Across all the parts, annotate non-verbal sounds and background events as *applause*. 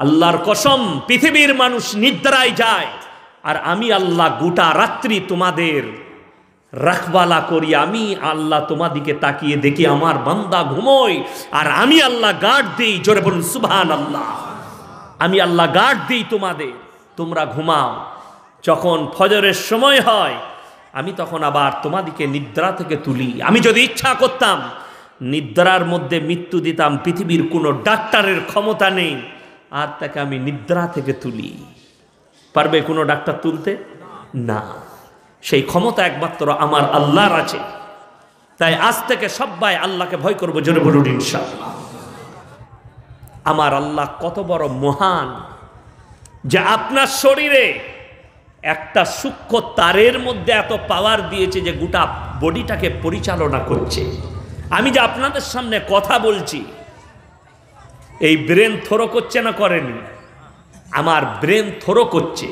আল্লাহর কসম, পৃথিবীর মানুষ নিদ্রায় যায়। আর আমি আল্লাহ গোটা রাত্রি তোমাদের রাখবালা করি। আমি আল্লাহ তোমাদিকে তাকিয়ে দেখি আমার বান্দা ঘুমোয়। আর আমি আল্লাহ গার্ড দিই, জোরে বলুন সুবহান আল্লাহ আমি আল্লাহ গার্ড দিই তোমাদের, তোমরা ঘুমাও। যখন ফজরের সময় হয়, আমি তখন আবার তোমাদিকে নিদ্রা থেকে তুলি। আমি যদি ইচ্ছা করতাম, নিদ্রার মধ্যে মৃত্যু দিতাম, পৃথিবীর কোনো ডাক্তারের ক্ষমতা নেই। আর তাকে আমি নিদ্রা থেকে তুলি। পারবে কোনো ডাক্তার তুলতে? না। সেই ক্ষমতা একমাত্র আমার আল্লাহর আছে। তাই আজ থেকে সবাই আল্লাহকে ভয় করব, জোরে বলুন ইনশাআল্লাহ। আমার আল্লাহ কত বড় মহান যে আপনার শরীরে একটা সূক্ষ্ম তারের মধ্যে এত পাওয়ার দিয়েছে যে গোটা বডিটাকে পরিচালনা করছে। আমি যে আপনাদের সামনে কথা বলছি এই ব্রেন থরো করছে না করেনি? আমার ব্রেন থরো করছে।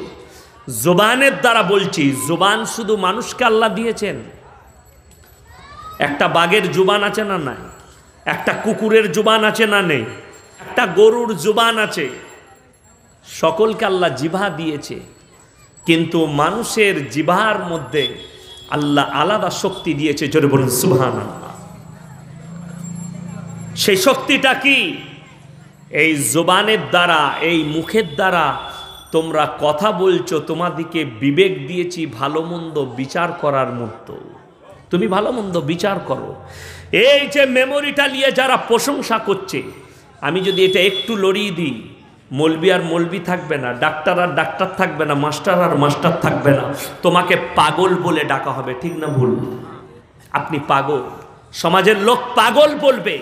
জোবানের দ্বারা বলছি, জোবান শুধু মানুষকে আল্লাহ দিয়েছেন। একটা বাঘের জুবান আছে না নাই? একটা কুকুরের জুবান আছে না নেই? একটা গরুর জুবান আছে। সকলকে আল্লাহ জিভা দিয়েছে। কিন্তু মানুষের জিভার মধ্যে আল্লাহ আলাদা শক্তি দিয়েছে। জোরে বলুন সেই শক্তিটা কি? এই জোবানের দ্বারা, এই মুখের দ্বারা তোমরা কথা বলছো, তোমাদিকে বিবেক দিয়েছি ভালো মন্দ বিচার করার মতো। তুমি ভালো মন্দ বিচার করো। এই যে মেমোরিটা নিয়ে যারা প্রশংসা করছে, আমি যদি এটা একটু লড়িয়ে দিই, মলবি আর মলবি থাকবে না, ডাক্তার আর ডাক্তার থাকবে না, মাস্টার আর মাস্টার থাকবে না, তোমাকে পাগল বলে ডাকা হবে, ঠিক না ভুল? আপনি পাগল। সমাজের লোক পাগল বলবে।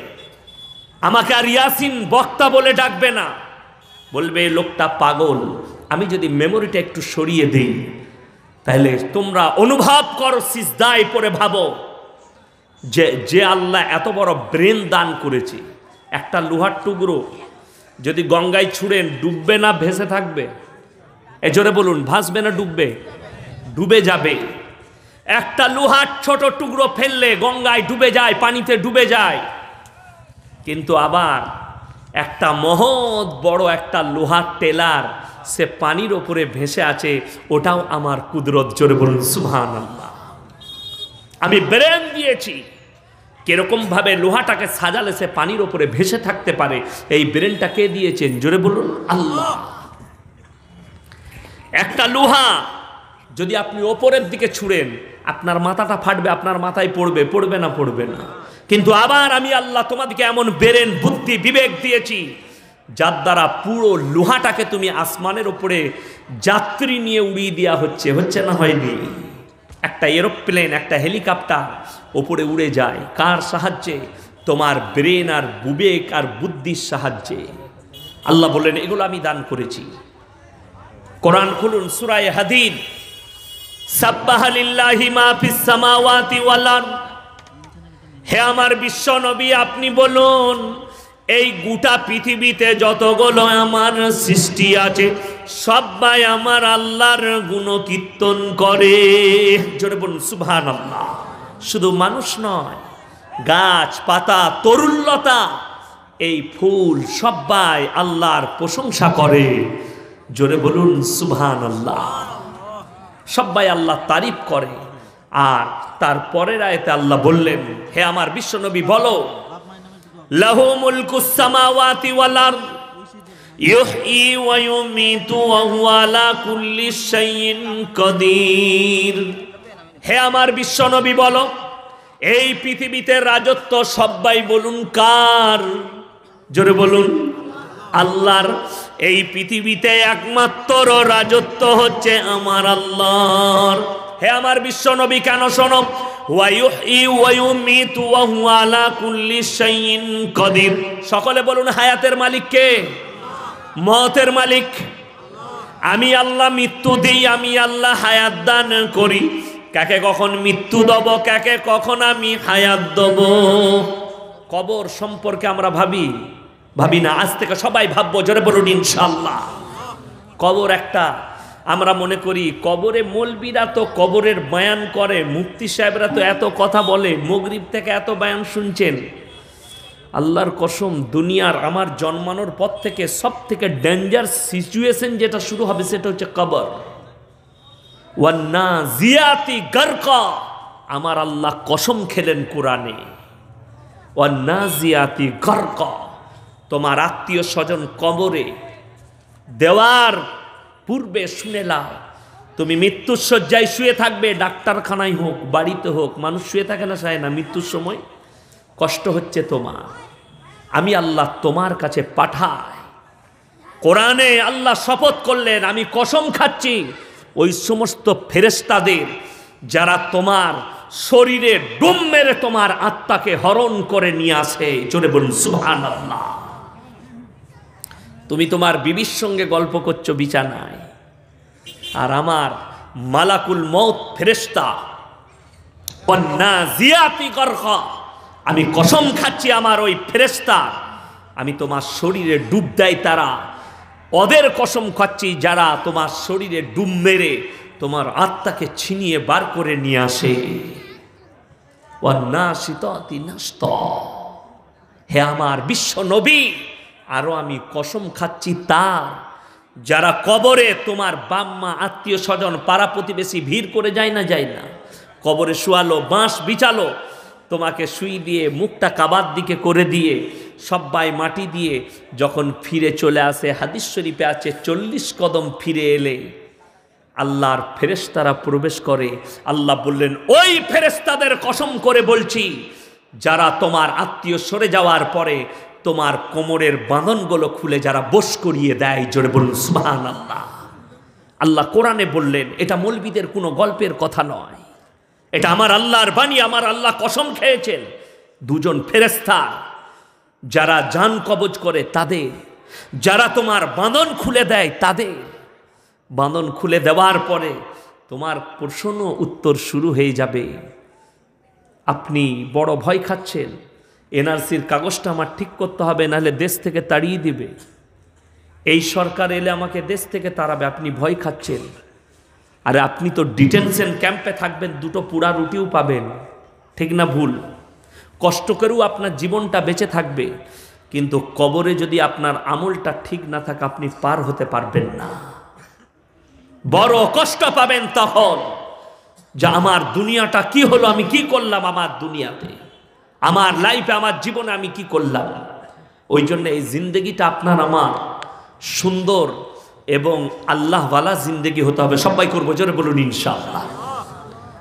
আমাকে আর ইয়াসিন বক্তা বলে ডাকবে না। বলবে লোকটা পাগল। আমি যদি মেমোরিটা একটু সরিয়ে দিই, তাহলে তোমরা অনুভব করো, সিজদায় পরে ভাবো যে যে আল্লাহ এত বড় ব্রেন দান করেছে। একটা লোহার টুকরো যদি গঙ্গায় ছুঁড়েন ডুববে না, ভেসে থাকবে? এ জোরে বলুন, ভাসবে না, ডুববে? ডুবে যাবে। একটা লোহার ছোট টুকরো ফেললে গঙ্গায় ডুবে যায়, পানিতে ডুবে যায়। কিন্তু আবার একটা মহৎ বড় একটা লোহার টেলার সে পানির ওপরে ভেসে আছে, ওটাও আমার কুদরত জোরে বলুন সুহান আল্লাহ আমি ব্রেন দিয়েছি। কীরকম ভাবে লোহাটাকে সাজালে সে পানির ওপরে ভেসে থাকতে পারে, এই ব্রেনটা কে দিয়েছেন জোরে বলুন, আল্লাহ। একটা লোহা যদি আপনি ওপরের দিকে ছুঁড়েন, আপনার মাথাটা ফাটবে, আপনার মাথায় পড়বে পড়বে না পড়বে না। কিন্তু আবার আমি আল্লাহ তোমাদেরকে এমন বেরেন বুদ্ধি, বিবেক দিয়েছি, যার দ্বারা পুরো লোহাটাকে তুমি আসমানের ওপরে যাত্রী নিয়ে উড়িয়ে দেওয়া হচ্ছে। হচ্ছে না হয়নি? একটা এরোপ্লেন, একটা হেলিকপ্টার ওপরে উড়ে যায়। কার সাহায্যে? তোমার ব্রেন আর বুবেক আর বুদ্ধির সাহায্যে। আল্লাহ বললেন, এগুলো আমি দান করেছি। কোরআন খুলুন, সুরায় হাদিদ। সাব্বাহা লিল্লাহি মা ফিস সামাওয়াতি হে আমার বিশ্ব নবী, আপনি বলুন, এই গোটা পৃথিবীতে যতগুলো আমার সৃষ্টি আছে, সবাই আমার আল্লাহর গুণকীর্তন করে। জোরে বলুন সুভান আল্লাহ শুধু মানুষ নয়, গাছ, পাতা তরুল্লতা এই ফুল সবাই আল্লাহর প্রশংসা করে। জোরে বলুন সুভান আল্লাহ সবাই আল্লাহ তারিফ করে। আর তার পরের আয়তে আল্লাহ বললেন, হে আমার বিশ্বনবী, বলো, লাহু মুলকু সামাওয়াতি ওয়াল আরদ, ইউহয়ি ওয়া ইউমিতু ওয়া হুয়া আলা হে আমার বিশ্বনবী, বলো, এই পৃথিবীতে রাজত্ব সবাই বলুন কার? জোরে বলুন, আল্লাহর, এই পৃথিবীতে একমাত্র রাজত্ব হচ্ছে আমার আল্লাহর। হে আমার বিশ্ব নবী, কেন শোনো? সকলে বলুন, হায়াতের মালিক কে? মতের মালিক। আমি আল্লাহ মৃত্যু দিই, আমি আল্লাহ হায়াত দান করি। কাকে কখন মৃত্যু দেব, কাকে কখন আমি হায়াত দেব? কবর সম্পর্কে আমরা ভাবি ভাবি না। আজ থেকে সবাই ভাববো, জোরে বলুন ইনশাল্লাহ কবর একটা আমরা মনে করি, কবরে মলবিরা তো কবরের বয়ান করে, মুফতি সাহেবরা তো এত কথা বলে, মগরিব থেকে এত বয়ান শুনছেন। আল্লাহর কসম, দুনিয়ার আমার জন্মানোর পর থেকে সব থেকে ডেঞ্জার সিচুয়েশন যেটা শুরু হবে সেটা হচ্ছে কবর। জিয়াতি গরকা, আমার আল্লাহ কসম খেলেন কোরআনে। জিয়াতি গরকা, তোমার আত্মীয় স্বজন কবরে দেওয়ার পূর্বে শুনে লাও। তুমি মৃত্যুর শয্যায় শুয়ে থাকবে, ডাক্তারখানায় হোক, বাড়িতে হোক, মানুষ শুয়ে থাকে না চায় না, মৃত্যুর সময়? কষ্ট হচ্ছে তোমার। আমি আল্লাহ তোমার কাছে পাঠাই। কোরআনে আল্লাহ শপথ করলেন, আমি কসম খাচ্ছি, ওই সমস্ত ফেরেস্তাদের যারা তোমার শরীরে ডুম মেরে তোমার আত্মাকে হরণ করে নিয়ে আসে। জোরে বলুন সুহান আল্লাহ তুমি তোমার বিবির সঙ্গে গল্প করছ বিছানায়। আর আমার মালাকুল মৌত ফেরেস্তা আমি কসম খাচ্ছি আমার ওই ফেরেস্তা আমি তোমার শরীরে ডুব দেয় তারা। ওদের কসম খাচ্ছি যারা তোমার শরীরে ডুব মেরে তোমার আত্মাকে ছিনিয়ে বার করে নিয়ে আসে। হে আমার বিশ্ব নবী আরও আমি কসম খাচ্ছি তার। যারা কবরে তোমার বাম্মা আত্মীয় স্বজন, পাড়া প্রতিবেশী ভিড় করে যায় না যায় না। কবরে শুয়ালো, বাঁশ বিছালো, তোমাকে শুই দিয়ে মুখটা কাবার দিকে করে দিয়ে সব্বাই মাটি দিয়ে যখন ফিরে চলে আসে, হাদিস শরীফে আছে, চল্লিশ কদম ফিরে এলে আল্লাহর ফেরেস্তারা প্রবেশ করে। আল্লাহ বললেন, ওই ফেরেস্তাদের কসম করে বলছি, যারা তোমার আত্মীয় সরে যাওয়ার পরে তোমার কোমরের বাঁধনগুলো খুলে যারা বস করিয়ে দেয়, জোরে বলুন সুবহান আল্লাহ আল্লাহ কোরআনে বললেন, এটা মৌলবিদের কোনো গল্পের কথা নয়। এটা আমার আল্লাহর বাণী, আমার আল্লাহ কসম খেয়েছেন। দুজন ফেরেস্তা যারা যান কবজ করে তাদের, যারা তোমার বাঁধন খুলে দেয় তাদের। বাঁধন খুলে দেওয়ার পরে তোমার প্রশ্ন উত্তর শুরু হয়ে যাবে। আপনি বড় ভয় খাচ্ছেন এনআরসির কাগজটা আমার ঠিক করতে হবে, নাহলে দেশ থেকে তাড়িয়ে দিবে। এই সরকার এলে আমাকে দেশ থেকে তাড়াবে, আপনি ভয় খাচ্ছেন। আরে আপনি তো ডিটেনশন ক্যাম্পে থাকবেন, দুটো পুরা রুটিও পাবেন। ঠিক না ভুল? কষ্ট করেও আপনার জীবনটা বেঁচে থাকবে, কিন্তু কবরে যদি আপনার আমলটা ঠিক না থাকে, আপনি পার হতে পারবেন না। বড় কষ্ট পাবেন তখন। যে আমার দুনিয়াটা কি হলো, আমি কি করলাম আমার দুনিয়াতে? আমার লাইফে আমার জীবনে আমি কি করলাম? ওই জন্য এই জিন্দগিটা আপনার আমার। সুন্দর এবং আল্লাহওয়ালা জিন্দেগি হতে হবে। সবাই করব, জোরে বলুন, ইনশাআল্লাহ।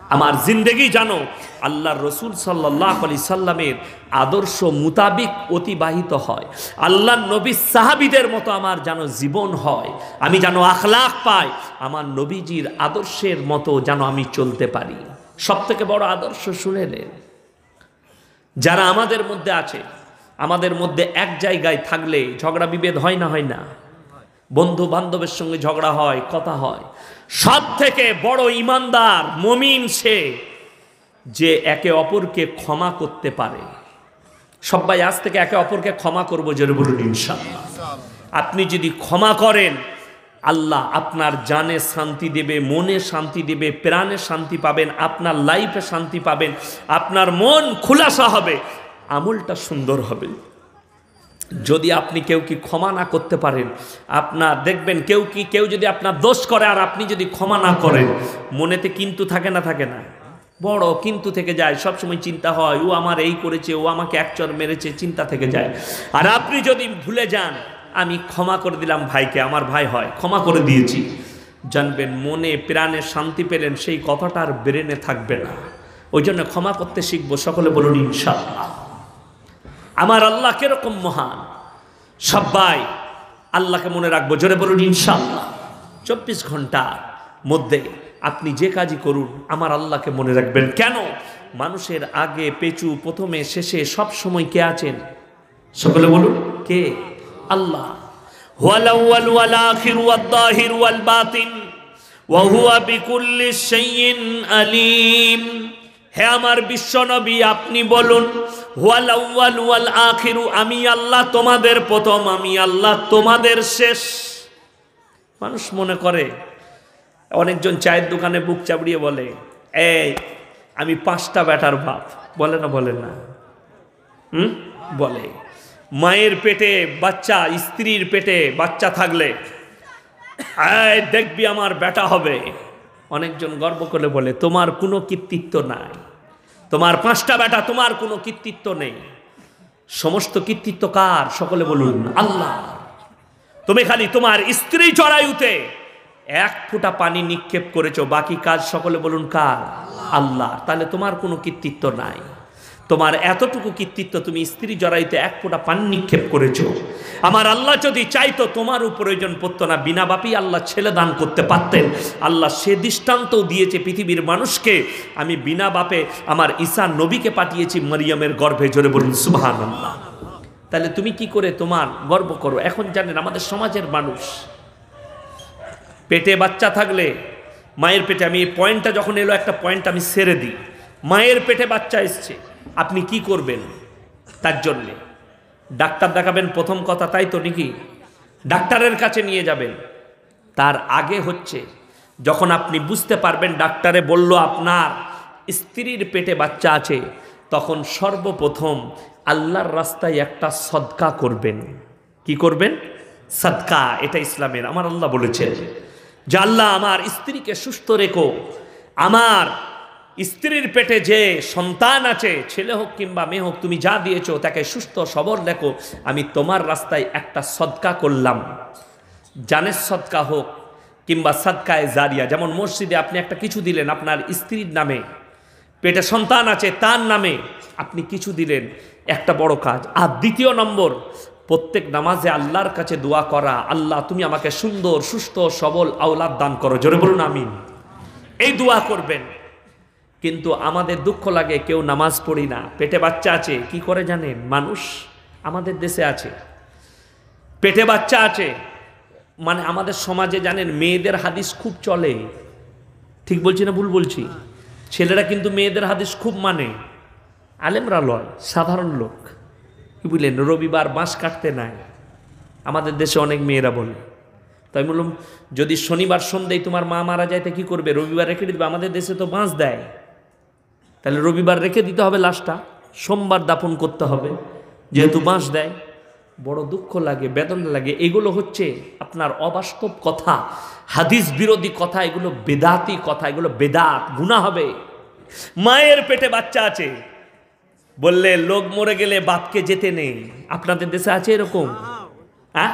আমার জিন্দেগি জানো আল্লাহ রসুল সাল্লাহ আলি সাল্লামের আদর্শ মোতাবিক অতিবাহিত হয়। আল্লাহ নবী সাহাবিদের মতো আমার যেন জীবন হয়। আমি যেন আখলাখ পাই। আমার নবীজির আদর্শের মতো যেন আমি চলতে পারি। সব থেকে বড় আদর্শ শুনে নেন যারা আমাদের মধ্যে আছে, আমাদের মধ্যে এক জায়গায় থাকলে ঝগড়া বিভেদ হয় না হয় না। বন্ধু বান্ধবের সঙ্গে ঝগড়া হয়, কথা হয়। সব থেকে বড় ইমানদার মমিন সে যে একে অপরকে ক্ষমা করতে পারে। সবাই আজ থেকে একে অপরকে ক্ষমা করব, জোরে বলুন, ইনশাল্লাহ। আপনি যদি ক্ষমা করেন আল্লাহ আপনার জানে শান্তি দেবে, মনে শান্তি দেবে, প্রাণে শান্তি পাবেন, আপনার লাইফে শান্তি পাবেন, আপনার মন খুলাসা হবে, আমলটা সুন্দর হবে। যদি আপনি কেউ কি ক্ষমা না করতে পারেন, আপনার দেখবেন কেউ কি, কেউ যদি আপনার দোষ করে আর আপনি যদি ক্ষমা না করেন, মনেতে কিন্তু থাকে না থাকে না। বড় কিন্তু থেকে যায়, সবসময় চিন্তা হয়, ও আমার এই করেছে, ও আমাকে একচর মেরেছে, চিন্তা থেকে যায়। আর আপনি যদি ভুলে যান আমি ক্ষমা করে দিলাম ভাইকে, আমার ভাই হয়, ক্ষমা করে দিয়েছি। জানবেন, মনে প্রাণে শান্তি পেলেন, সেই কথাটা আর ব্রেনে থাকবে না। ওই জন্য ক্ষমা করতে শিখব, সকলে বলুন ইনশাল্লাহ আমার আল্লাহ কীরকম মহান? সবাই আল্লাহকে মনে রাখব, জোরে বলুন ইনশাল্লাহ চব্বিশ ঘণ্টার মধ্যে আপনি যে কাজই করুন, আমার আল্লাহকে মনে রাখবেন। কেন? মানুষের আগে, পেঁচু, প্রথমে, শেষে সব সময় কে আছেন? সকলে বলুন, কে? আল্লাহ। হে আমার বিশ্বনবী, আপনি বলুন আখিরু আমি আল্লাহ তোমাদের প্রথম, আমি আল্লাহ তোমাদের শেষ। মানুষ মনে করে, অনেকজন চায়ের দোকানে বুক চাবড়িয়ে বলে, এই, আমি পাঁচটা ব্যাটার বাপ। বলে না বলে না। হুম? বলে। মায়ের পেটে বাচ্চা, স্ত্রীর পেটে বাচ্চা থাকলে আয় দেখবি আমার বেটা হবে। অনেকজন গর্ব করে বলে, তোমার কোনো কৃতিত্ব নাই। তোমার পাঁচটা বেটা, তোমার কোনো কৃতিত্ব নেই। সমস্ত কৃতিত্ব কার? সকলে বলুন, আল্লাহ। তুমি খালি তোমার স্ত্রী জরায়ুতে এক ফোঁটা পানি নিক্ষেপ করেছ, বাকি কাজ সকলে বলুন কার? আল্লাহ। তাহলে তোমার কোনো কৃতিত্ব নাই। তোমার এতটুকু কৃতিত্ব তুমি স্ত্রী জড়াইতে এক ফোঁটা পান নিক্ষেপ করেছ। আমার আল্লাহ যদি চাইতো তোমারও প্রয়োজন পড়তো না, বিনা বাপি আল্লাহ ছেলে দান করতে পারতেন। আল্লাহ সে দৃষ্টান্তও দিয়েছে পৃথিবীর মানুষকে। আমি বিনা বাপে আমার ঈশা নবীকে পাঠিয়েছি মরিয়মের গর্ভে। জোরে বলুন সুবাহান আল্লাহ তাহলে তুমি কি করে তোমার গর্ব করো? এখন জানেন আমাদের সমাজের মানুষ। পেটে বাচ্চা থাকলে মায়ের পেটে, আমি এই পয়েন্টটা যখন এলো, একটা পয়েন্ট আমি সেরে দিই। মায়ের পেটে বাচ্চা এসছে। আপনি কি করবেন তার জন্যে? ডাক্তার দেখাবেন প্রথম কথা, তাই তো নাকি? ডাক্তারের কাছে নিয়ে যাবেন। তার আগে হচ্ছে, যখন আপনি বুঝতে পারবেন, ডাক্তারে বলল আপনার স্ত্রীর পেটে বাচ্চা আছে, তখন সর্বপ্রথম আল্লাহর রাস্তায় একটা সদকা করবেন। কি করবেন? সদকা, এটা ইসলামের, আমার আল্লাহ বলেছেন যে আল্লাহ আমার স্ত্রীকে সুস্থ রেখো, আমার স্ত্রীর পেটে যে সন্তান আছে, ছেলে হোক কিংবা মেয়ে হোক, তুমি যা দিয়েছ, তাকে সুস্থ সবল রেখো আমি তোমার রাস্তায় একটা সদকা করলাম। জানের সদকা হোক কিংবা সদকায় জারিয়া, যেমন মসজিদে আপনি একটা কিছু দিলেন আপনার স্ত্রীর নামে, পেটে সন্তান আছে তার নামে আপনি কিছু দিলেন, একটা বড় কাজ। আর দ্বিতীয় নম্বর, প্রত্যেক নামাজে আল্লাহর কাছে দোয়া করা, আল্লাহ তুমি আমাকে সুন্দর, সুস্থ, সবল আওলাদ দান করো। জোরে বলুন, আমিন। এই দোয়া করবেন। কিন্তু আমাদের দুঃখ লাগে, কেউ নামাজ পড়ি না। পেটে বাচ্চা আছে, কি করে জানেন? মানুষ আমাদের দেশে আছে। পেটে বাচ্চা আছে। মানে আমাদের সমাজে জানেন, মেয়েদের হাদিস খুব চলে। ঠিক বলছি না ভুল বলছি? ছেলেরা কিন্তু মেয়েদের হাদিস খুব মানে। আলেমরা লয়, সাধারণ লোক। কি বুঝলেন? রবিবার বাঁশ কাটতে নাই। আমাদের দেশে অনেক মেয়েরা বলে। তাই বললাম, যদি শনিবার সন্ধ্যায় তোমার মা মারা যায়, তা কী করবে? রবিবার রেখে দিবে? আমাদের দেশে তো বাঁশ দেয়। তাহলে রবিবার রেখে দিতে হবে লাশটা, সোমবার দাপন করতে হবে, যেহেতু বাঁশ দেয়, বড় দুঃখ লাগে, বেদনা লাগে। এগুলো হচ্ছে আপনার অবাস্তব কথা, হাদিস বিরোধী কথা, এগুলো বেদাতি কথা, এগুলো বেদাত গুণা হবে। মায়ের পেটে বাচ্চা আছে, বললে লোক মরে গেলে বাপকে যেতে নেই। আপনাদের দেশে আছে এরকম? হ্যাঁ?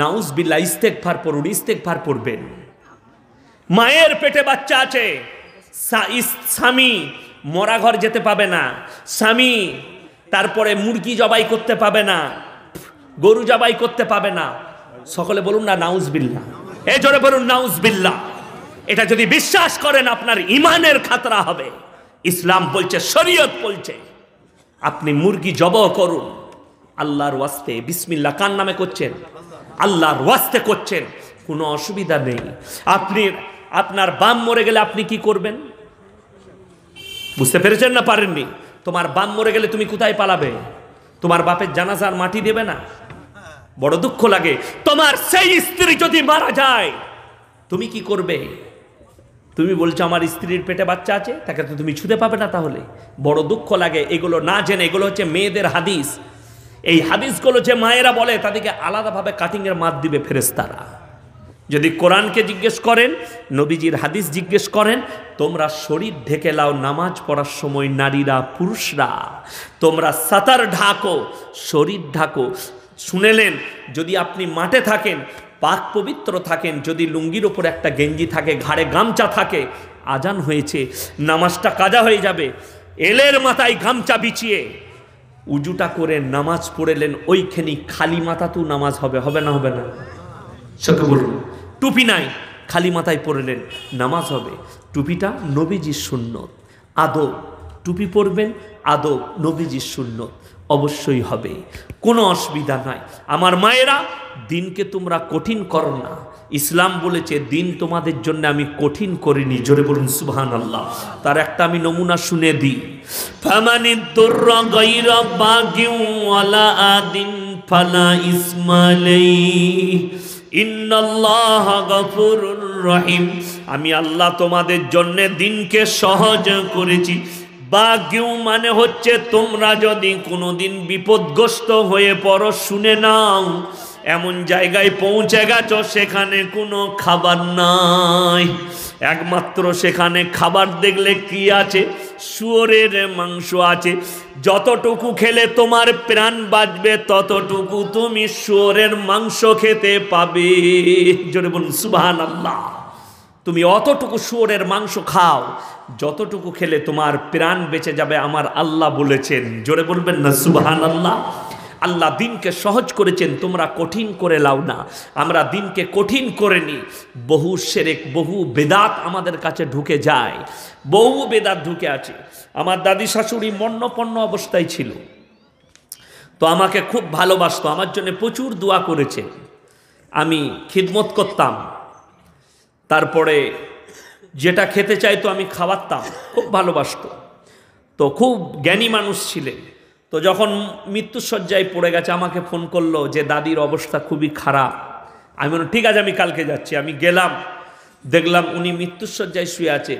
নাউজ বিল্লা ইস্তেক ফার পড়ুন ইস্তেক ফার পড়বেন। মায়ের পেটে বাচ্চা আছে স্বামী মরা ঘর যেতে পাবে না, স্বামী তারপরে মুরগি জবাই করতে পাবে না, গরু জবাই করতে পাবে না। সকলে বলুন না, নাউজ বিল্লা এ জোরে বলুন, নাউজ বিল্লা এটা যদি বিশ্বাস করেন, আপনার ইমানের খাতরা হবে। ইসলাম বলছে, শরীয়ত বলছে। আপনি মুরগি জব করুন। আল্লাহর ওয়াস্তে বিসমিল্লা কার নামে করছেন? আল্লাহর ওয়াস্তে করছেন। কোনো অসুবিধা নেই। আপনি, আপনার বাম মরে গেলে আপনি কি করবেন? বুঝতে পেরেছেন না পারেননি? তোমার বাম মরে গেলে তুমি কোথায় পালাবে? তোমার বাপের জানাজার মাটি দেবে না? বড় দুঃখ লাগে। তোমার সেই স্ত্রী যদি মারা যায়, তুমি কি করবে? তুমি বলছো আমার স্ত্রীর পেটে বাচ্চা আছে, তাকে তো তুমি ছুঁতে পাবে না তাহলে। বড় দুঃখ লাগে এগুলো না জেনে, এগুলো হচ্ছে মেয়েদের হাদিস। এই হাদিসগুলো যে মায়েরা বলে, তাদেরকে আলাদাভাবে কাটিংয়ের মাত দিবে ফেরেস্তারা যদি কোরআনকে জিজ্ঞেস করেন, নবীজির হাদিস জিজ্ঞেস করেন, তোমরা শরীর ঢেকে লাও, নামাজ পড়ার সময় নারীরা, পুরুষরা। তোমরা সাতার ঢাকো, শরীর ঢাকো। শুনেলেন, যদি আপনি মাঠে থাকেন, পাক পবিত্র থাকেন, যদি লুঙ্গির ওপর একটা গেঞ্জি থাকে, ঘাড়ে গামছা থাকে, আজান হয়েছে, নামাজটা কাজা হয়ে যাবে, এলের মাথায় গামছা বিছিয়ে উজুটা করে নামাজ পড়েলেন ওইখানি খালি মাথা তো নামাজ হবে হবে না হবে না। সকে বলুন টুপি নাই, খালি মাথায় পড়লেন। নামাজ হবে। টুপিটা নবীজির সুন্নত। আদব, টুপি পরবেন, আদব নবীজির সুন্নত। অবশ্যই হবে। কোনো অসুবিধা নাই। আমার মায়েরা, দিনকে তোমরা কঠিন করো না। ইসলাম বলেছে, দিন তোমাদের জন্য আমি কঠিন করিনি। জোরে বলুন সুবহান আল্লাহ তার একটা আমি নমুনা শুনে দিই। ফামানি ফালা রহিম। আমি আল্লাহ তোমাদের জন্য দিনকে সহজ করেছি। বা কেউ মানে হচ্ছে তোমরা যদি কোনোদিন বিপদগ্রস্ত হয়ে পড়ো, শুনে নাও। এমন জায়গায় পৌঁছে গেছ, সেখানে কোনো খাবার নাই। একমাত্র সেখানে খাবার দেখলে কি আছে? শুয়োরের মাংস আছে। যতটুকু খেলে তোমার প্রাণ বাঁচবে, ততটুকু তুমি শুয়োরের মাংস খেতে পাবে। জোরে বলুন সুবাহান আল্লাহ তুমি অতটুকু শুয়োরের মাংস খাও, যতটুকু খেলে তোমার প্রাণ বেঁচে যাবে, আমার আল্লাহ বলেছেন। জোরে বলবেন না সুবাহান আল্লাহ আল্লাহ দিনকে সহজ করেছেন, তোমরা কঠিন করে লাও না। আমরা দিনকে কঠিন করে নি বহু সেরেক, বহু বেদাত আমাদের কাছে ঢুকে যায়। বহু বেদাত ঢুকে আছে। আমার দাদি শাশুড়ি মন্নপন্ন অবস্থায় ছিল। তো আমাকে খুব ভালোবাসতো, আমার জন্য প্রচুর দোয়া করেছে। আমি খিদমত করতাম। তারপরে যেটা খেতে চাইতো আমি খাওয়াতাম। খুব ভালোবাসত। তো খুব জ্ঞানী মানুষ ছিলেন। তো যখন মৃত্যুসজ্জায় পড়ে গেছে, আমাকে ফোন করল যে, দাদির অবস্থা খুবই খারাপ। আমি বললাম, ঠিক আছে, আমি কালকে যাচ্ছি। আমি গেলাম, দেখলাম উনি মৃত্যুসজ্জায় শুয়ে আছে।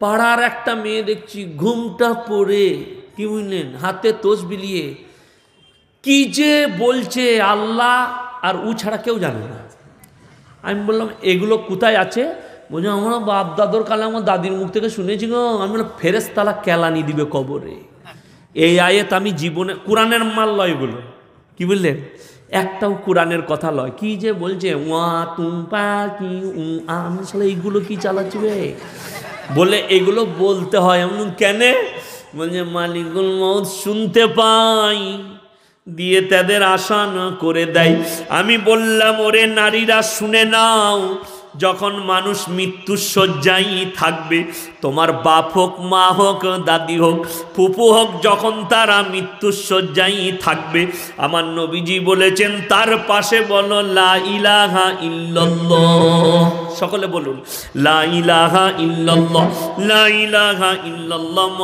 পাড়ার একটা মেয়ে দেখছি, ঘুমটা পড়ে, কি বুঝলেন, হাতে তোষ বিলিয়ে। কি যে বলছে আল্লাহ, আর উ ছাড়া কেউ জানে না। আমি বললাম, এগুলো কোথায় আছে? বলছে, আমার বাপ দাদর কালে আমার দাদির মুখ থেকে শুনেছি গো। আমি বললাম ফেরেস্তালা কেলানি দিবে কবরে। এই আয়েত আমি জীবনে কোরআনের মাল লয় এগুলো কি বললেন? একটাও কোরআনের কথা লয়। কি যে বলছে? ওয়া তুম পা কি উ আমি। আসলে এইগুলো কি চালাচ্ছিবে বলে, এগুলো বলতে হয় এমন কেনে? বলছে, মালিকুল মৌত শুনতে পাই। দিয়ে তাদের আশা না করে দেয়। আমি বললাম, ওরে নারীরা শুনে নাও। যখন মানুষ মৃত্যুর শয্যাই থাকবে, তোমার বাপ হোক, মা হোক, দাদি হোক, ফুপু হোক, যখন তারা মৃত্যুর শয্যাই থাকবে, আমার নবীজি বলেছেন, তার পাশে বলো, লা ইলাহা সকলে বলুন, লা ইলাহা ইল্লাল্লাহ, লা ইলাহা ইল্লাল্লাহ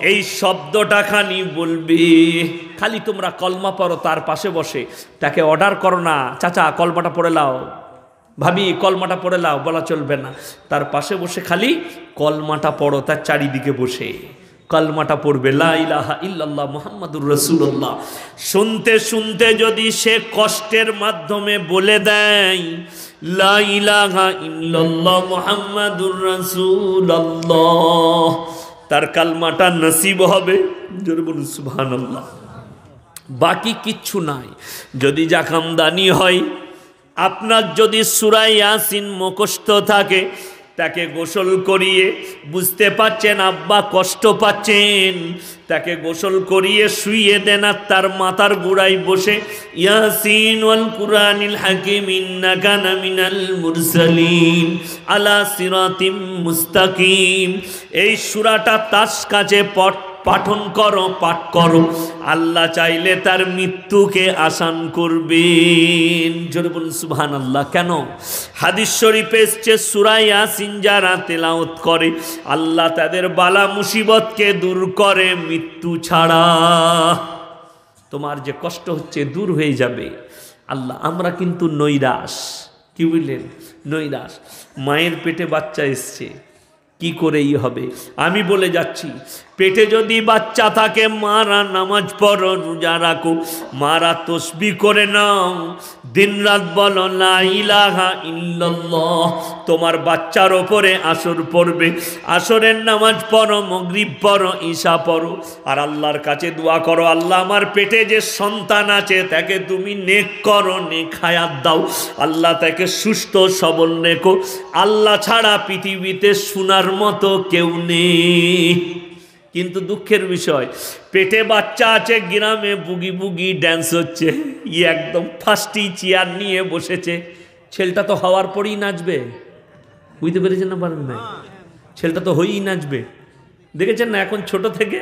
এই শব্দটা খানি বলবে। খালি তোমরা কলমা পড়ো, তার পাশে বসে। তাকে অর্ডার করো না, চাচা, কলমাটা পড়ে লাও। ভাবি, কলমাটা পড়ে লাও, বলা চলবে না। তার পাশে বসে খালি কলমাটা পড়ো, তার চারিদিকে বসে। কলমাটা পড়বে, লা ইলাহা ইল্লাল্লাহ মুহাম্মাদুর রাসূলুল্লাহ। শুনতে শুনতে যদি সে কষ্টের মাধ্যমে বলে দেয়, লা ইলাহা ইল্লাল্লাহ মুহাম্মাদুর রাসূলুল্লাহ। তার কালমাটা নসিব হবে। জোরে বলুন বাকি কিচ্ছু নাই। যদি জাকামদানি হয়, আপনার যদি সুরাই ইয়াসিন মুখস্থ থাকে, তাকে গোসল করিয়ে বুঝতে পাচ্ছেন আব্বা কষ্ট পাচ্ছেন। তাকে গোসল করিয়ে শুইয়ে দেন আর তার মাথার গোড়ায় বসে, ইয়াসিন ওয়াল কুরআনিল হাকিম ইন্নাকা মিনাল মুরসালিন, আলা সিরাতিম মুস্তাকিম। এই সূরাটা তার কাছে পট পাঠন করো, পাঠ করো। আল্লাহ চাইলে তার মৃত্যুকে আসান করবেন। জোরে বলুন সুবহান আল্লাহ কেন? হাদিস শরীফে এসছে সুরাই আসিন যারা তেলাওত করে, আল্লাহ তাদের বালা মুসিবতকে দূর করে মৃত্যু ছাড়া। তোমার যে কষ্ট হচ্ছে, দূর হয়ে যাবে। আল্লাহ, আমরা কিন্তু নৈরাস কি বুঝলেন? নৈরাস মায়ের পেটে বাচ্চা এসছে। কি করেই হবে? আমি বলে যাচ্ছি পেটে যদি বাচ্চা থাকে, মারা নামাজ পড়ো, রোজা রাখো। মারা তসবি করে নাও। দিন রাত বলো তোমার বাচ্চার ওপরে আসর পড়বে। আসরের নামাজ পড়ো, মগরিব পড়ো, ঈশা পড়ো। আর আল্লাহর কাছে দোয়া করো, আল্লাহ আমার পেটে যে সন্তান আছে, তাকে তুমি নেক করো, নেক হায়াত দাও। আল্লাহ তাকে সুস্থ, সবল রেখো আল্লাহ ছাড়া পৃথিবীতে শোনার মতো কেউ নেই। কিন্তু দুঃখের বিষয়, পেটে বাচ্চা আছে, গ্রামে বুগি বুগি ড্যান্স হচ্ছে, ই একদম ফার্স্টি চেয়ার নিয়ে বসেছে। ছেলেটা তো হওয়ার পরেই নাচবে। বুঝতে পেরেছেন না পারেন না ছেলেটা তো হয়েই নাচবে। দেখেছেন না, এখন ছোট থেকে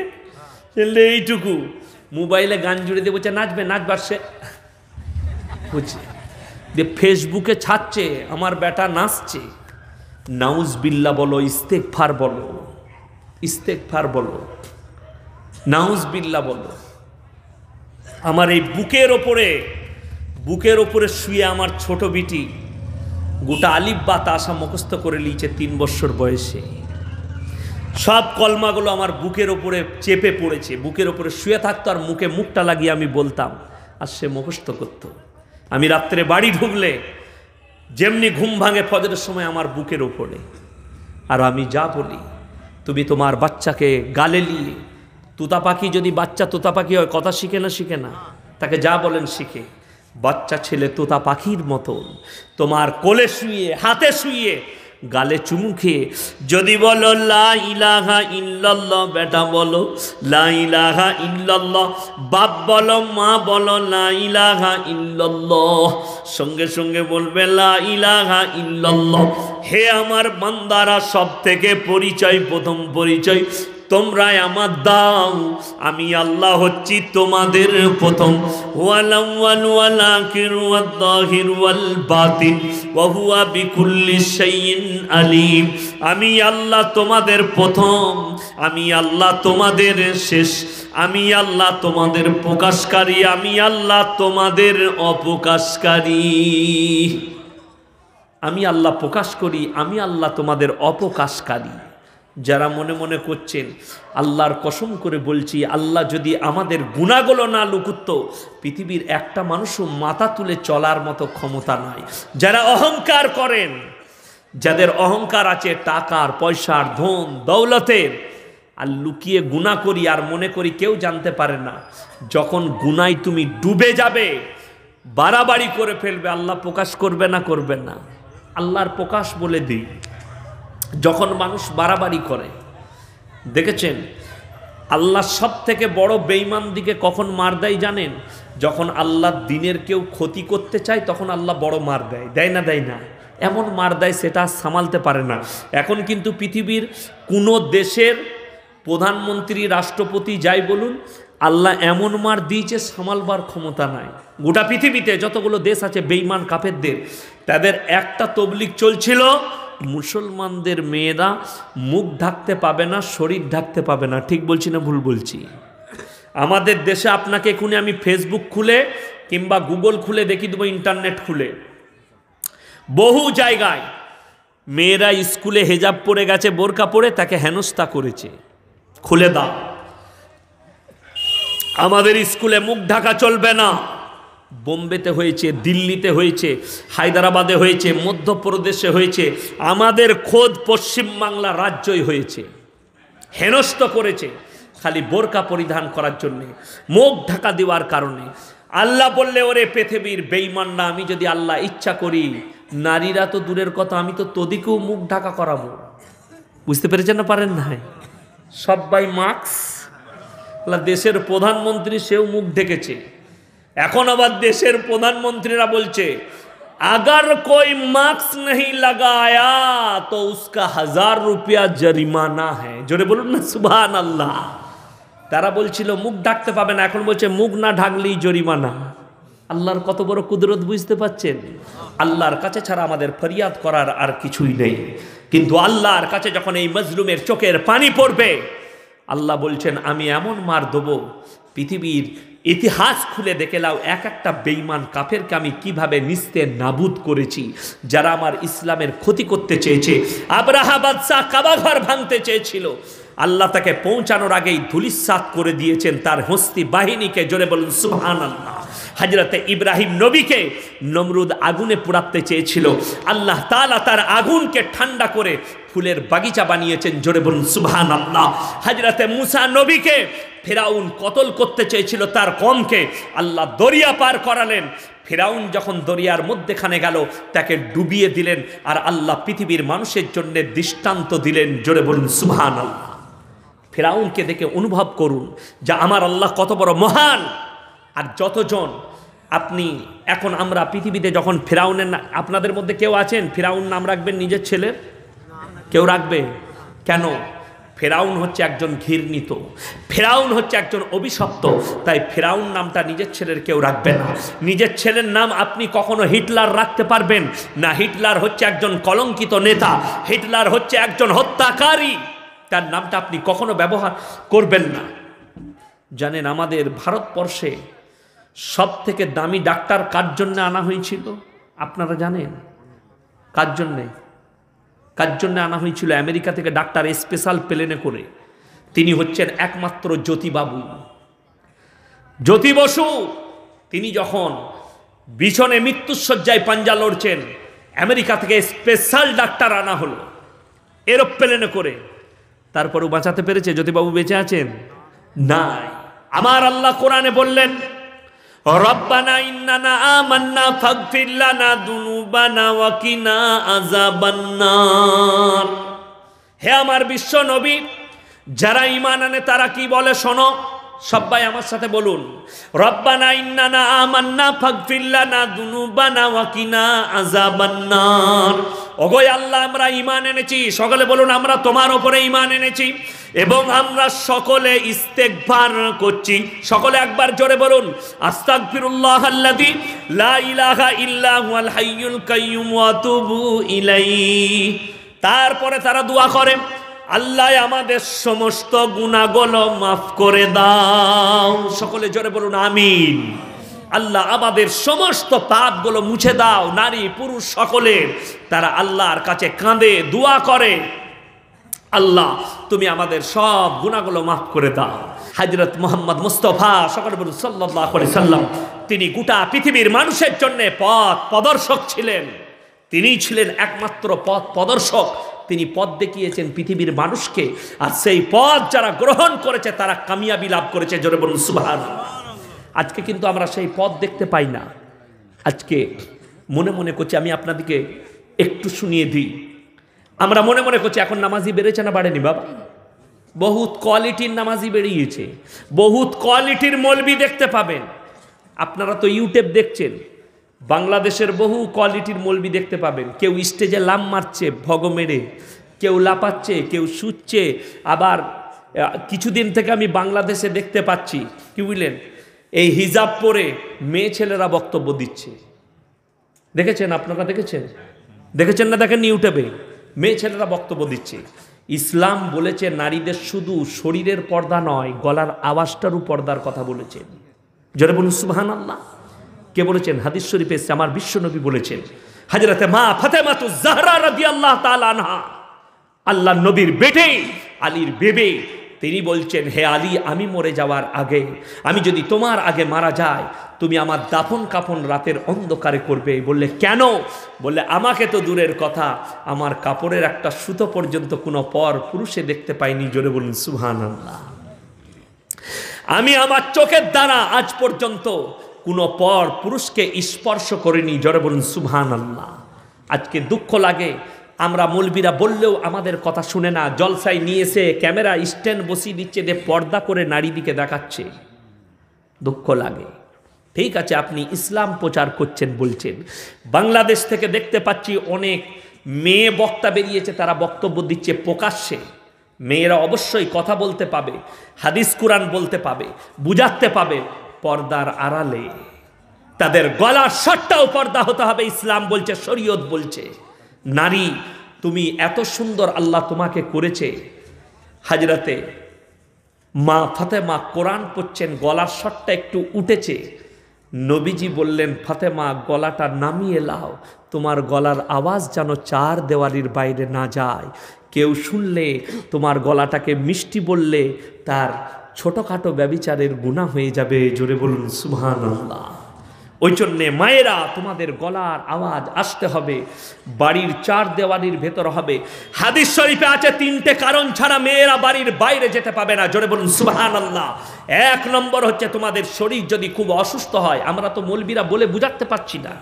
ছেলে এইটুকু। মোবাইলে গান জুড়ে দিয়ে বলছে, নাচবে নাচবার সে বুঝছে দিয়ে ফেসবুকে ছাড়ছে, আমার বেটা নাচছে। নাউজ বিল্লা বলো, ইস্তেকফার বলো। ইস্তেকফার বলো নাউজ বিল্লা বলো, আমার এই বুকের ওপরে বুকের ওপরে শুয়ে আমার ছোট বিটি গোটা আলিফ বা তাসা মুখস্থ করে নিয়েছে তিন বছর বয়সে। সব কলমাগুলো আমার বুকের ওপরে চেপে পড়েছে, বুকের ওপরে শুয়ে থাকতো আর মুখে মুখটা লাগিয়ে আমি বলতাম, আর সে মুখস্থ করত। আমি রাত্রে বাড়ি ঢুকলে যেমনি ঘুম ভাঙে ফজরের সময় আমার বুকের ওপরে। আর আমি যা বলি তুমি তোমার বাচ্চাকে গালে নিয়ে, তোতা পাখি যদি বাচ্চা তোতা পাখি হয়, কথা শিখে না শিখে না, তাকে যা বলেন শিখে। বাচ্চা ছেলে তোতা পাখির মতন, তোমার কোলে শুয়ে হাতে শুয়ে গালে চুমু খেয়ে, যদি বলো, লা ইলাহা ইল্লাল্লাহ বেটা বলো, লা ইলাহা ইল্লাল্লাহ বাপ বলো, মা বলো, লা ইলাহা ইল্লাল্লাহ সঙ্গে সঙ্গে বলবে, লা ইলাহা ইল্লাল্লাহ হে আমার বান্দারা সব থেকে পরিচয়, প্রথম পরিচয় তোমরা আমার দাও। আমি আল্লাহ হচ্ছি তোমাদের প্রথম। আলিম। আমি আল্লাহ তোমাদের প্রথম। আমি আল্লাহ তোমাদের শেষ। আমি আল্লাহ তোমাদের প্রকাশকারী। আমি আল্লাহ তোমাদের অপ্রকাশকারী। আমি আল্লাহ প্রকাশ করি। আমি আল্লাহ তোমাদের অপকাশকারী যারা মনে মনে করছেন, আল্লাহর কসম করে বলছি, আল্লাহ যদি আমাদের গুণাগুলো না লুকুত্ত পৃথিবীর একটা মানুষও মাথা তুলে চলার মতো ক্ষমতা নাই। যারা অহংকার করেন, যাদের অহংকার আছে টাকার, পয়সার, ধন, দৌলতের, আর লুকিয়ে গুণা করি আর মনে করি কেউ জানতে পারে না, যখন গুনায় তুমি ডুবে যাবে, বাড়াবাড়ি করে ফেলবে, আল্লাহ প্রকাশ করবে না করবে না। আল্লাহর প্রকাশ বলে দিই। যখন মানুষ বাড়াবাড়ি করে, দেখেছেন? আল্লাহ সব থেকে বড় বেইমান দিকে কখন মার দেয় জানেন? যখন আল্লাহ দিনের কেউ ক্ষতি করতে চায়, তখন আল্লাহ বড় মার দেয়। দেয় না দেয় না। এমন মার দেয় সেটা সামালতে পারে না। এখন কিন্তু পৃথিবীর কোনো দেশের প্রধানমন্ত্রী, রাষ্ট্রপতি যাই বলুন, আল্লাহ এমন মার দিয়েছে সামালবার ক্ষমতা নাই। গোটা পৃথিবীতে যতগুলো দেশ আছে বেইমান কাফেরদের, তাদের একটা তবলিক চলছিল মুসলমানদের মেয়েরা মুখ ঢাকতে পাবে না, শরীর ঢাকতে পাবে না। ঠিক বলছি না ভুল বলছি? আমাদের দেশে আপনাকে এখুনি আমি ফেসবুক খুলে কিংবা গুগল খুলে দেখিয়ে দেবো ইন্টারনেট খুলে। বহু জায়গায় মেয়েরা স্কুলে হেজাব পরে গেছে বোরকা পরে তাকে হেনস্থা করেছে। খুলে দাও। আমাদের স্কুলে মুখ ঢাকা চলবে না। বোম্বেতে হয়েছে, দিল্লিতে হয়েছে, হায়দ্রাবাদে হয়েছে, মধ্যপ্রদেশে হয়েছে, আমাদের খোদ পশ্চিমবাংলা রাজ্যই হয়েছে। হেনস্থ করেছে খালি বোরকা পরিধান করার জন্যে, মুখ ঢাকা দেওয়ার কারণে। আল্লাহ বললে, ওরে পৃথিবীর বেইমান না আমি যদি আল্লাহ ইচ্ছা করি, নারীরা তো দূরের কথা, আমি তো তোদিকেও মুখ ঢাকা করাবো। বুঝতে পেরেছেন না পারেন না সবাই মাস্ক। দেশের প্রধানমন্ত্রী সেও মুখ ঢেকেছে। এখন আবার দেশের প্রধানমন্ত্রীরা বলছে, আগার কই মাস্ক নেই লাগায়া, তো উসকা হাজার রুপিয়া জরিমানা হ্যাঁ। জোরে বলুন না সুভান আল্লাহ তারা বলছিল, মুখ ঢাকতে পাবে না। এখন বলছে, মুখ না ঢাকলেই জরিমানা। আল্লাহর কত বড় কুদরত বুঝতে পাচ্ছেন? আল্লাহর কাছে ছাড়া আমাদের ফরিয়াদ করার আর কিছুই নেই। কিন্তু আল্লাহর কাছে যখন এই মজলুমের চোখের পানি পড়বে, আল্লাহ বলছেন, আমি এমন মার দেবো, পৃথিবীর ইতিহাস খুলে দেখে লাও এক একটা বেইমান কাফেরকে আমি কীভাবে নিস্তে নাবুদ করেছি, যারা আমার ইসলামের ক্ষতি করতে চেয়েছে, আবরাহা বাদশাহ কাবাঘর ভাঙতে চেয়েছিল। আল্লাহ তাকে পৌঁছানোর আগেই ধুলিসাত করে দিয়েছেন তার হস্তি বাহিনীকে, জোরে বলুন সুহান আল্লাহ হাজরতে ইব্রাহিম নবীকে নমরুদ আগুনে পোড়াতে চেয়েছিল। আল্লাহ তালা তার আগুনকে ঠান্ডা করে ফুলের বাগিচা বানিয়েছেন, জোরে বলুন সুবহান আল্লাহ হাজরতে মুসা নবীকে ফেরাউন কতল করতে চেয়েছিল তার কমকে আল্লাহ দরিয়া পার করালেন। ফেরাউন যখন দরিয়ার মধ্যেখানে গেল, তাকে ডুবিয়ে দিলেন আর আল্লাহ পৃথিবীর মানুষের জন্য দৃষ্টান্ত দিলেন, জোরে বলুন সুবহান আল্লাহ ফেরাউনকে দেখে অনুভব করুন যে আমার আল্লাহ কত বড় মহান আর যতজন। আপনি এখন আমরা পৃথিবীতে যখন ফেরাউনের আপনাদের মধ্যে কেউ আছেন? ফেরাউন নাম রাখবেন নিজের ছেলের কেউ রাখবে? কেন? ফেরাউন হচ্ছে একজন ঘৃণিত। ফেরাউন হচ্ছে একজন অভিশপ্ত। তাই ফেরাউন নামটা নিজের ছেলের কেউ রাখবে না। নিজের ছেলের নাম আপনি কখনো হিটলার রাখতে পারবেন? না, হিটলার হচ্ছে একজন কলঙ্কিত নেতা। হিটলার হচ্ছে একজন হত্যাকারী। তার নামটা আপনি কখনো ব্যবহার করবেন না। জানেন, আমাদের ভারতবর্ষে সব থেকে দামি ডাক্তার কার জন্য আনা হয়েছিল? আপনারা জানেন? কার জন্যে? কার জন্য আনা হয়েছিল? আমেরিকা থেকে ডাক্তার স্পেশাল প্লেনে করে। তিনি হচ্ছেন একমাত্র জ্যোতিবাবু জ্যোতি বসু, তিনি যখন বিছনে মৃত্যুসজ্জায় পাঞ্জা লড়ছেন, আমেরিকা থেকে স্পেশাল ডাক্তার আনা হলো, এরোপ্লেনে করে। তারপরও বাঁচাতে পেরেছে? জ্যোতিবাবু বেঁচে আছেন? নাই। আমার আল্লাহ কোরআনে বললেন রব্বানা ইন্নানা আমান্না ফাগফির লানা দুনুবানা ওয়াকিনা আযাবান্নার। হে আমার বিশ্ব নবী, যারা ইমান আনে তারা কি বলে শোনো? সবাই আমার সাথে বলুন, রব্বানা ইন্নানা আমান্না ফাগফির লানা দুনুবানা ওয়া কিনা আযাবান্নার। ওগো আল্লাহ, আমরা ঈমান এনেছি। সকলে বলুন, আমরা তোমার উপরে ঈমান এনেছি এবং আমরা সকলে ইস্তেগফার করছি। সকলে একবার জোরে বলুন, আস্তাগফিরুল্লাহ আল্লাযী লা ইলাহা ইল্লা হুয়াল হাইয়ুল কাইয়্যুম ওয়া আতুবু ইলাইহি। তারপরে তারা দোয়া করে আল্লাহ আমাদের সমস্ত গুণাগুলো মাফ করে দাও। সকলে জোরে বলুন, আমিন। আল্লাহ আমাদের সমস্ত পাপগুলো মুছে দাও, নারী, পুরুষ সকলের তারা আল্লাহর কাছে কাঁদে, দোয়া করে। আল্লাহ, তুমি আমাদের সব গুণাগুলো মাফ করে দাও। হাজরত মোহাম্মদ মুস্তফা, সকলে বলুন সাল্লাহ করে সাল্লাম, তিনি গোটা পৃথিবীর মানুষের জন্য পথ প্রদর্শক ছিলেন। তিনি ছিলেন একমাত্র পথ প্রদর্শক। তিনি পথ দেখিয়েছেন পৃথিবীর মানুষকে, আর সেই পথ যারা গ্রহণ করেছে, তারা কামিয়াবি লাভ করেছে। জোরে বলুন সুভান আজকে কিন্তু আমরা সেই পথ দেখতে পাই না। আজকে মনে মনে করছি, আমি আপনাদেরকে একটু শুনিয়ে দিই। আমরা মনে মনে করছি, এখন নামাজি বেড়েছে না বাড়েনি বাবা? বহুত কোয়ালিটির নামাজি বেরিয়েছে বহুত কোয়ালিটির মলবি দেখতে পাবেন। আপনারা তো ইউটিউব দেখছেন। বাংলাদেশের বহু কোয়ালিটির মলবি দেখতে পাবেন। কেউ স্টেজে লাম মারছে, ভগ মেরে, কেউ লাপাচ্ছে কেউ শুচ্ছে আবার কিছুদিন থেকে আমি বাংলাদেশে দেখতে পাচ্ছি, কি বুঝলেন? এই হিজাব পরে মেয়ে ছেলেরা বক্তব্য দিচ্ছে। দেখেছেন আপনারা দেখেছেন? দেখেছেন না দেখেন ইউটিউবে? মেয়ে ছেলেরা বক্তব্য দিচ্ছে। ইসলাম বলেছে, নারীদের শুধু শরীরের পর্দা নয়, গলার আওয়াজটারও পর্দার কথা বলেছেন জোরে বলুন সুবহান আল্লাহ কে বলেছেন? হাদিস শরীফে এসছে, আমার বিশ্বনবী বলেছেন। হাজরাতে মা ফাতেমাতু জাহরা রাদিয়াল্লাহু তাআলা আনহা। আল্লাহ নবীর বেটে, আলীর বেবে, তিনি বলছেন, হে আলী, আমি মরে যাওয়ার আগে, আমি যদি তোমার আগে মারা যায় তুমি আমার দাফন কাফন রাতের অন্ধকারে করবে। বললে, কেন? বললে, আমাকে তো দূরের কথা, আমার কাপড়ের একটা সুতো পর্যন্ত কোনো পর পুরুষে দেখতে পাইনি। জোরে বলুন সুহান আল্লাহ আমি আমার চোখের দ্বারা আজ পর্যন্ত কোনো পর পুরুষকে স্পর্শ করিনি। জোরে বলুন সুবহান আল্লাহ আজকে দুঃখ লাগে। আমরা মলবিরা বললেও আমাদের কথা শুনে না। জলসায় নিয়ে এসে ক্যামেরা স্ট্যান্ড বসিয়ে দিচ্ছে যে পর্দা করে নারী দিকে দেখাচ্ছে। দুঃখ লাগে। ঠিক আছে, আপনি ইসলাম প্রচার করছেন বলছেন। বাংলাদেশ থেকে দেখতে পাচ্ছি অনেক মেয়ে বক্তা বেরিয়েছে, তারা বক্তব্য দিচ্ছে প্রকাশ্যে। মেয়েরা অবশ্যই কথা বলতে পাবে, হাদিস কুরআন বলতে পাবে, বুঝাতে পাবে। পর্দার আড়ালে। তাদের গলার শটটাও পর্দা হতে হবে, ইসলাম বলছে, শরীয়ত বলছে। নারী, তুমি এত সুন্দর আল্লাহ তোমাকে করেছে। হাজরাতে মা ফাতেমা কোরআন পড়ছেন, গলার শটটা একটু উঠেছে। নবীজি বললেন, ফাতেমা, গলাটা নামিয়ে লাও। তোমার গলার আওয়াজ যেন চার দেওয়ালির বাইরে না যায়। কেউ শুনলে, তোমার গলাটাকে মিষ্টি বললে, তার ছোটোখাটো ব্যবিচারের গুণা হয়ে যাবে, জোরে বলুন সুহান আল্লাহ ওই জন্যে মায়েরা, তোমাদের গলার আওয়াজ আসতে হবে, বাড়ির চার দেওয়ালির ভেতর হবে। হাদিস শরীফে আছে তিনটে কারণ ছাড়া মেয়েরা বাড়ির বাইরে যেতে পাবে না, জোরে বলুন সুবহান আল্লাহ এক নম্বর হচ্ছে তোমাদের শরীর যদি খুব অসুস্থ হয়, আমরা তো মলবিরা বলে বুঝাতে পারছি না।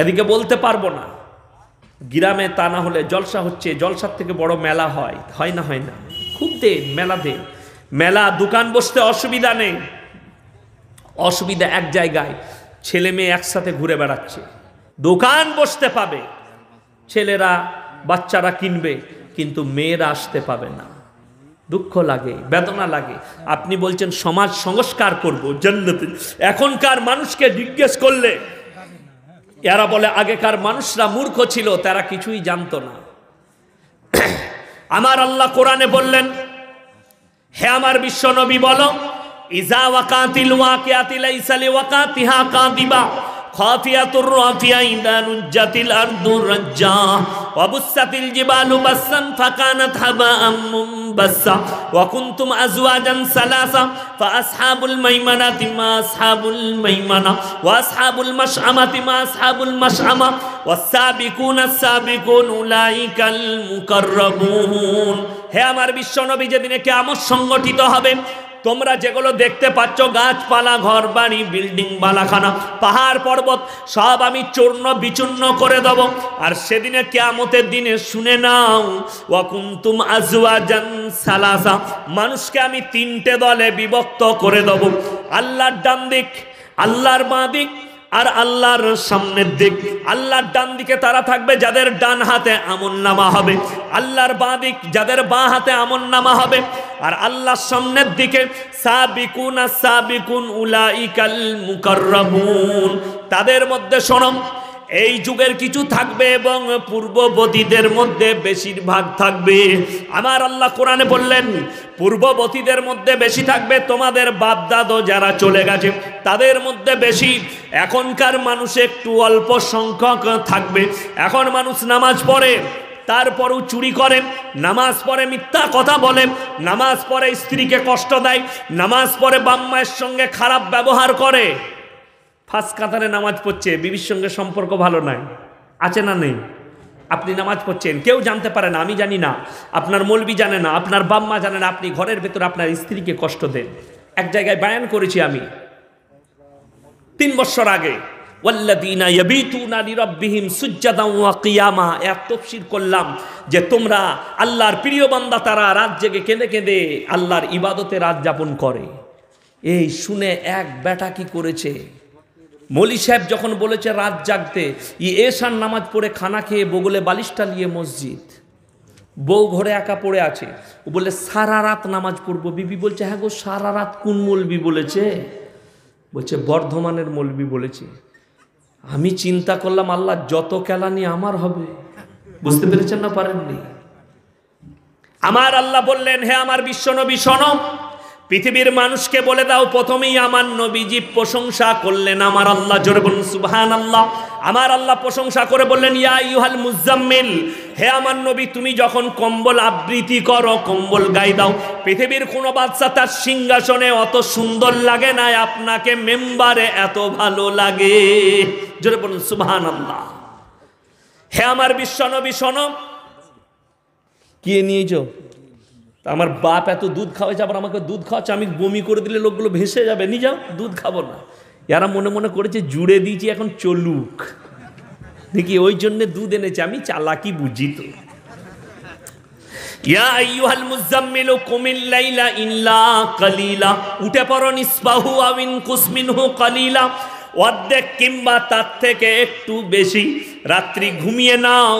এদিকে বলতে পারব না। গ্রামে তা না হলে জলসা হচ্ছে, জলসার থেকে বড় মেলা হয় হয় না হয় না। খুব দেন মেলা দেন মেলা, দোকান বসতে অসুবিধা নেই। অসুবিধা এক জায়গায়, ছেলে মেয়ে একসাথে ঘুরে বেড়াচ্ছে। দোকান বসতে পাবে, ছেলেরা বাচ্চারা কিনবে, কিন্তু মেয়েরা আসতে পাবে না। দুঃখ লাগে, বেদনা লাগে। আপনি বলছেন, সমাজ সংস্কার করব জান্নাতে। এখনকার মানুষকে জিজ্ঞেস করলে, এরা বলে, আগেকার মানুষরা মূর্খ ছিল, তারা কিছুই জানতো না। *clears throat* আমার আল্লাহ কোরআনে বললেন হে আমার বিশ্ব নবী বলো ইজা ওয়াকাতিল ওয়াকিয়াতিল ইসালি ওয়াকাতিহা কাদিবা। خافية رافية إذا نجت الأرض رجا وبست الجبال بسا فكانت هباء منبسا وكنتم أزواجا ثلاثة فأصحاب الميمنة ما أصحاب الميمنة وأصحاب المشأمة ما أصحاب المشأمة والسابقون السابقون أولئك المقربون হে আমার বিশ্বনবী যেদিনে কেমন সংগঠিত হবে তোমরা যেগুলো দেখতে পাচ্ছ, গাছপালা ঘর বাড়ি বিল্ডিং, বালাখানা, পাহাড় পর্বত, সব আমি চূর্ণ বিচূর্ণ করে দেব। আর সেদিনে কেয়ামতের দিনে শুনে নাও, ওয়াকুন্তুম আজওয়াজান সালাসা, মানুষকে আমি তিনটে দলে বিভক্ত করে দেব। আল্লাহর ডান দিক, আল্লাহর বাঁ দিক আর আল্লাহর সামনের দিক। আল্লাহর ডান দিকে তারা থাকবে, যাদের ডান হাতে আমন নামা হবে। আল্লাহর বাঁ দিক, যাদের বাঁ হাতে আমন নামা হবে। আর আল্লাহর সামনের দিকে, সাবিকুন আর সাবিকুন উলাইকাল মুকাররাবুন। তাদের মধ্যে শোনম এই যুগের কিছু থাকবে এবং পূর্ববতীদের মধ্যে বেশিরভাগ থাকবে। আমার আল্লাহ কোরআনে বললেন, পূর্ববতীদের মধ্যে বেশি থাকবে তোমাদের বাপদাদো যারা চলে গেছে, তাদের মধ্যে বেশি। এখনকার মানুষ একটু অল্প সংখ্যক থাকবে। এখন মানুষ নামাজ পড়ে, তারপরও চুরি করে, নামাজ পড়ে মিথ্যা কথা বলে, নামাজ পড়ে স্ত্রীকে কষ্ট দেয়, নামাজ পড়ে বাম্মায়ের সঙ্গে খারাপ ব্যবহার করে। ফার্স্ট কাতারে নামাজ পড়ছে, বিবির সঙ্গে সম্পর্ক ভালো নাই। আছে না নেই? আপনি নামাজ পড়ছেন, কেউ জানতে পারে না, আমি জানি না। আপনার মলবি জানে না, আপনার বাম্মা জানে না, আপনি ঘরের ভেতর আপনার স্ত্রীকে কষ্ট দেন। এক জায়গায় বায়ান করেছি আমি। তিন বছর আগে করলাম যে তোমরা আল্লাহর প্রিয় বান্দা, তারা রাত জেগে কেঁদে কেঁদে আল্লাহর ইবাদতে রাত যাপন করে। এই শুনে এক বেটা কি করেছে? মলি সাহেব যখন বলেছে, রাত জাগতে ই এশার নামাজ পড়ে খানা খেয়ে বগলে বালিশটা নিয়ে মসজিদ। বউ ঘরে একা পড়ে আছে। ও বলে সারা রাত নামাজ পড়ব। বিবি বলছে হ্যাঁ গো, সারা রাত কোন মলবি বলেছে? বলছে, বর্ধমানের মলবি বলেছে। আমি চিন্তা করলাম, আল্লাহ যত কেলানি আমার হবে। বুঝতে পেরেছেন না পারেননি? আমার আল্লাহ বললেন, হে আমার বিশ্বনবী সনম পৃথিবীর মানুষকে বলে দাও, প্রথমেই আমার নবীজি প্রশংসা করলেন আমার আল্লাহ। জোরে বলুন সুবহান আল্লাহ আমার আল্লাহ প্রশংসা করে বললেন, ইয়া ইউহাল মুজাম্মিল, হে আমার নবী, তুমি যখন কম্বল আবৃত্তি করো, কম্বল গাই দাও। পৃথিবীর কোনো বাচ্চা তার সিংহাসনে অত সুন্দর লাগে না আপনাকে মেম্বারে এত ভালো লাগে। জোরে বলুন সুবহান আল্লাহ হে আমার বিশ্বনবী, শোনো। কি নিয়েছো? আমার বাপ এত দুধ খাওয়াইছে আবার আমাকে দুধ খাওয়াচ্ছে, আমি বমি করে দিলে লোকগুলো ভেসে যাবে। নিয়ে যাও, দুধ খাব না। এরা মনে মনে করেছে, জুড়ে দিয়েছি এখন চলুক। দেখি, ওই জন্য দুধ এনেছে, আমি চালাকি বুঝি তো। উঠে পড়ো আমিন কালিলা। অর্ধেক কিংবা তার থেকে একটু বেশি। রাত্রি ঘুমিয়ে নাও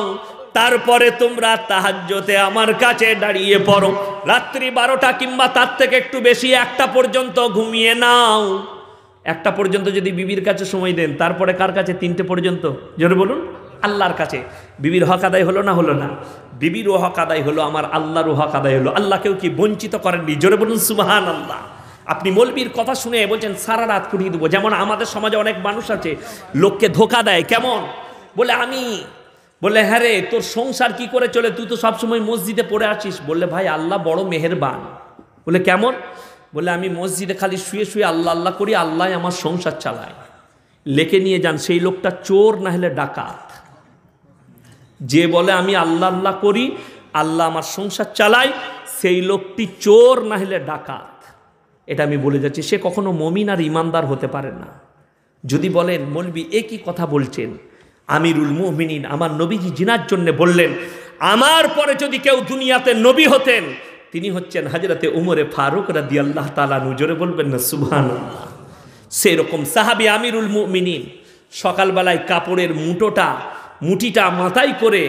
তারপরে তোমরা তাহাজ্জতে আমার কাছে দাঁড়িয়ে পড়ো। রাত্রি বারোটা কিংবা তার থেকে একটু বেশি একটা পর্যন্ত ঘুমিয়ে নাও। একটা পর্যন্ত যদি বিবির কাছে সময় দেন, তারপরে কার কাছে? তিনটে পর্যন্ত? জোরে বলুন। আল্লাহর কাছে। বিবির হক আদায় হলো না হলো না? বিবিরও হক আদায় হলো, আমার আল্লাহরও হক আদায় হলো। আল্লাহকেও কি বঞ্চিত করেননি? জোরে বলুন সুবাহান আল্লাহ আপনি মলবির কথা শুনে বলছেন, সারা রাত ফুটিয়ে দেবো। যেমন আমাদের সমাজে অনেক মানুষ আছে, লোককে ধোকা দেয়। কেমন? বলে, আমি বলে হ্যাঁ রে, তোর সংসার কি করে চলে? তুই তো সবসময় মসজিদে পড়ে আছিস। বললে, ভাই, আল্লাহ বড় মেহেরবান। বলে কেমন? বলে আমি মসজিদে খালি শুয়ে শুয়ে আল্লাহ আল্লাহ করি আল্লাহ আমার সংসার চালায়। লেখে নিয়ে যান, সেই লোকটা চোর না হলে ডাকাত। যে বলে, আমি আল্লাহ আল্লাহ করি, আল্লাহ আমার সংসার চালায়, সেই লোকটি চোর না হলে ডাকাত। এটা আমি বলে যাচ্ছি, সে কখনো মমিন আর ইমানদার হতে পারে না। যদি বলেন, মলবি একই কথা বলছেন? আমিরুল মোহমিনিন আমার নবীজি জিনার জন্যে বললেন, আমার পরে যদি কেউ দুনিয়াতে নবী হতেন, তিনি হচ্ছেন হাজরাতে উমরে ফারুক রাদি আল্লাহ তালা নুজরে বলবেন না সুবহান সেরকম সাহাবি আমিরুল মুমিনিন, সকালবেলায় কাপড়ের মুটোটা মুটিটা মাথায় করে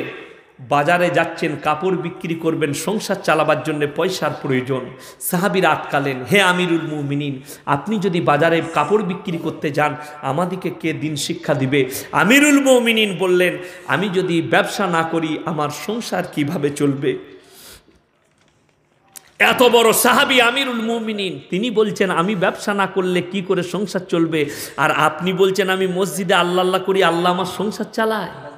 বাজারে যাচ্ছেন, কাপড় বিক্রি করবেন, সংসার চালাবার জন্য পয়সার প্রয়োজন। সাহাবির আটকালেন, হে আমিরুল মুমিনিন, আপনি যদি বাজারে কাপড় বিক্রি করতে যান, আমাদিকে কে দিন শিক্ষা দিবে? আমিরুল মুমিনিন বললেন, আমি যদি ব্যবসা না করি, আমার সংসার কীভাবে চলবে? এত বড় সাহাবি আমিরুল মুমিনিন, তিনি বলছেন, আমি ব্যবসা না করলে কি করে সংসার চলবে? আর আপনি বলছেন, আমি মসজিদে আল্লাহ আল্লাহ করি, আল্লাহ আমার সংসার চালায়?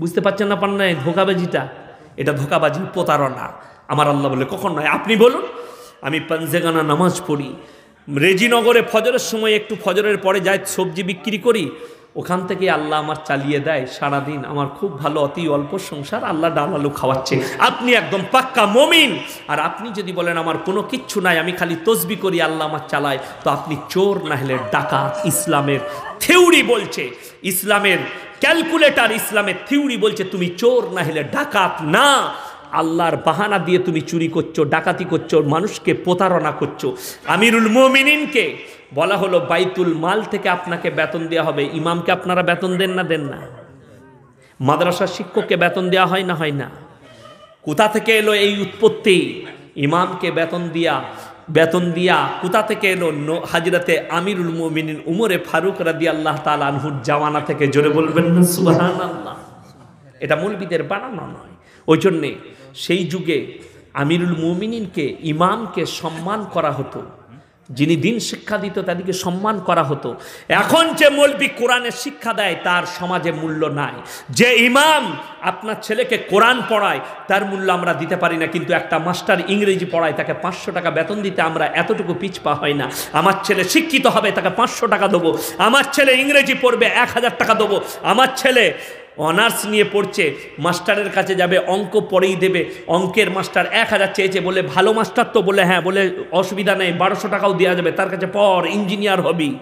বুঝতে পারছেন না পান নাই ধোকাবাজিটা? এটা ধোকাবাজি প্রতারণা। আমার আল্লাহ বলে, কখন নয়? আপনি বলুন। আমি পাঞ্জেগানা নামাজ পড়ি। রেজিনগরে ফজরের সময় একটু ফজরের পরে যাই, সবজি বিক্রি করি, ওখান থেকে আল্লাহ আমার চালিয়ে দেয় সারাদিন। আমার খুব ভালো, অতি অল্প সংসার, আল্লাহ ডাল আলু খাওয়াচ্ছে। আপনি একদম পাক্কা মমিন। আর আপনি যদি বলেন, আমার কোনো কিচ্ছু নাই, আমি খালি তসবি করি, আল্লাহ আমার চালায়, তো আপনি চোর না হলে ডাকাত, ইসলামের থেউরি বলছে। ইসলামের ক্যালকুলেটার ইসলামের থিউরি বলছে, তুমি চোর না হলে ডাকাত না। আল্লাহর বাহানা দিয়ে তুমি চুরি করছ, ডাকাতি করছ, মানুষকে প্রতারণা করছ। আমিরুল মোমিনিনকে বলা হলো, বাইতুল মাল থেকে আপনাকে বেতন দেওয়া হবে। ইমামকে আপনারা বেতন দেন না দেন না। মাদ্রাসার শিক্ষককে বেতন দেওয়া হয় না হয় না। কোথা থেকে এলো এই উৎপত্তি? ইমামকে বেতন দিয়া বেতন দিয়া কোথা থেকে এলো? হাজিরাতে আমিরুল মোমিনিন উমরে ফারুক রাদি আল্লাহ তাল আনহুর জামানা থেকে জোরে বলবেন না আল্লাহ এটা মৌলবীদের বানানো নয়। ওই জন্যে সেই যুগে আমিরুল মুমিনিনকে, ইমামকে সম্মান করা হতো। যিনি দিন শিক্ষা দিত, তাদেরকে সম্মান করা হতো। এখন যে মৌলবি কোরআনের শিক্ষা দেয়, তার সমাজে মূল্য নাই। যে ইমাম আপনার ছেলেকে কোরআন পড়ায়, তার মূল্য আমরা দিতে পারি না, কিন্তু একটা মাস্টার ইংরেজি পড়ায়, তাকে পাঁচশো টাকা বেতন দিতে আমরা এতটুকু পিছপা হয় না। আমার ছেলে শিক্ষিত হবে, তাকে পাঁচশো টাকা দেবো। আমার ছেলে ইংরেজি পড়বে, এক হাজার টাকা দেবো। আমার ছেলে অনার্স নিয়ে পড়ছে, মাস্টারের কাছে যাবে, অঙ্ক পরেই দেবে। অঙ্কের মাস্টার এক হাজার চেয়েছে বলে, ভালো মাস্টার তো? বলে হ্যাঁ বলে, অসুবিধা নেই, বারোশো টাকাও দেওয়া যাবে, তার কাছে পর ইঞ্জিনিয়ার হবি।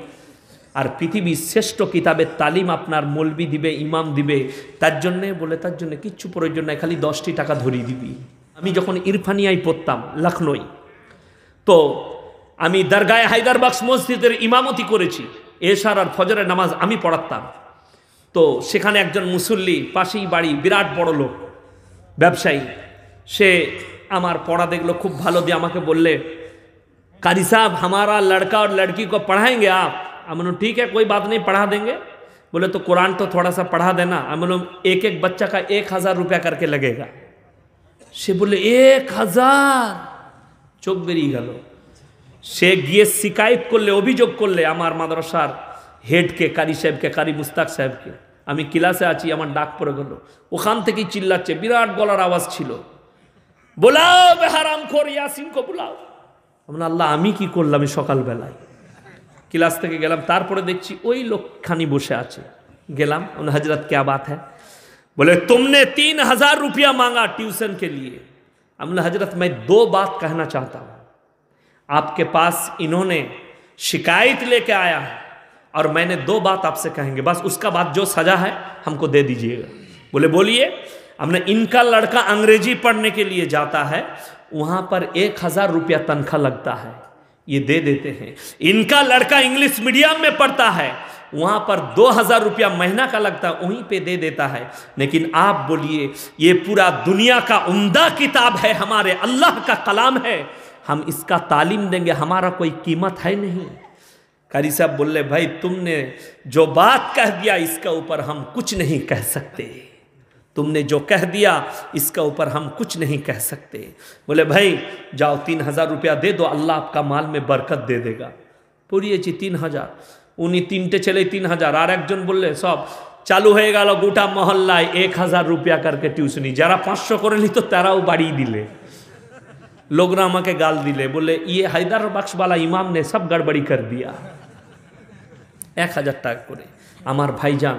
আর পৃথিবীর শ্রেষ্ঠ কিতাবের তালিম আপনার মলবি দিবে, ইমাম দিবে। তার জন্যে বলে, তার জন্য কিচ্ছু প্রয়োজন নাই, খালি দশটি টাকা ধরিয়ে দিবি। আমি যখন ইরফানিয়ায় পড়তাম, লখনই, তো আমি দরগায় হায়দারবাক্স মসজিদের ইমামতি করেছি। এশার আর ফজরের নামাজ আমি পড়াতাম। তো সেখানে একজন মুসল্লি পাশেই বাড়ি বিরাট বড় লোক ব্যবসায়ী সে আমার পড়া দেখলো খুব ভালো দিয়ে আমাকে বললে कारी साहब हमारा लड़का और लड़की को पढ़ाएंगे आप हम बोलो ठीक है कोई बात नहीं पढ़ा देंगे बोले तो कुरान तो थोड़ा सा पढ़ा देना हम बोलो एक एक बच्चा का एक हज़ार रुपया करके लगेगा সে বললে এক হাজার চোখ বেরিয়ে গেল সে গিয়ে শিকায়ত করলে অভিযোগ করলে আমার মাদ্রাসার হেডকে কারি সাহেবকে কারি মুস্তাক সাহেবকে আমি ক্লাসে আছি আমার ডাক পড়ে গেল ওখান থেকেই চিল্লাচ্ছে বিরাট গলার আওয়াজ ছিল বোলাও বেহারাম খোর ইয়াসিনকে বোলাও আমরা আল্লাহ আমি কি করলাম এই সকালবেলায় ক্লাস থেকে গেলাম তারপরে দেখছি ওই লোকখানি বসে আছে গেলাম হজরত क्या बात है बोले तुमने तीन हजार रुपया मांगा ट्यूशन के लिए हमने हजरत मैं दो बात कहना चाहता हूँ आपके पास इन्होंने शिकायत लेके आया है और मैंने दो बात आपसे कहेंगे, बस उसका बाद जो सजा है, हमको दे दीजिएगा। बोले, बोलिए, हमने इनका लड़का अंग्रेज़ी पढ़ने के लिए जाता है, वहाँ पर एक हज़ार रुपया तनख्वाह लगता है, ये दे देते हैं। इनका लड़का इंग्लिश मीडियम में पढ़ता है, वहाँ पर दो हज़ार रुपया महीना का लगता है, वहीं पे दे देता है। लेकिन आप बोलिए, ये पूरा दुनिया का उम्दा किताब है, हमारे अल्लाह का कलाम है, हम इसका तालीम देंगे, हमारा कोई कीमत है नहीं। कारी साहब बोले भाई तुमने जो बात कह दिया इसका ऊपर हम कुछ नहीं कह सकते तुमने जो कह दिया इसका ऊपर हम कुछ नहीं कह सकते बोले भाई जाओ तीन हजार रुपया दे दो अल्लाह आपका माल में बरकत दे देगा পড়িয়েছি তিন হাজার উনি তিনটে ছেলে তিন হাজার আর একজন বললে সব চালু হয়ে গেল গোটা মহল্লায় এক হাজার রুপিয়া কারকে টিউশনি যারা পাঁচশো করে নিত তারাও বাড়িয়ে দিলে লোকরা আমাকে গাল দিলে বলে ইয়ে হায়দার বাক্সওয়ালা ইমাম নে সব গড়বড়ি কর দিয়া এক হাজার টাকা করে। আমার ভাইজান,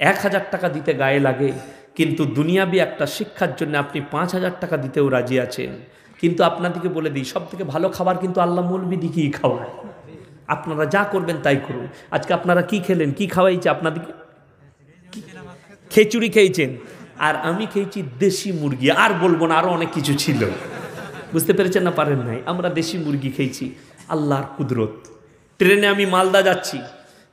এক হাজার টাকা দিতে গায়ে লাগে, কিন্তু দুনিয়াবি একটা শিক্ষার জন্য আপনি পাঁচ হাজার টাকা দিতেও রাজি আছেন। কিন্তু আপনাদেরকে বলে দিই সব থেকে ভালো খাবার কিন্তু আল্লাহ মৌলবি দিকেই খাওয়ায়। আপনারা যা করবেন তাই করুন। আজকে আপনারা কি খেলেন, কি খাওয়াইছে আপনাদেরকে খিচুড়ি খেয়েছেন। আর আমি খেয়েছি দেশি মুরগি, আর বলব না আরও অনেক কিছু ছিল। বুঝতে পেরেছেন না, পারেন নাই? আমরা দেশি মুরগি খেয়েছি, আল্লাহর কুদরত। ট্রেনে আমি মালদা যাচ্ছি।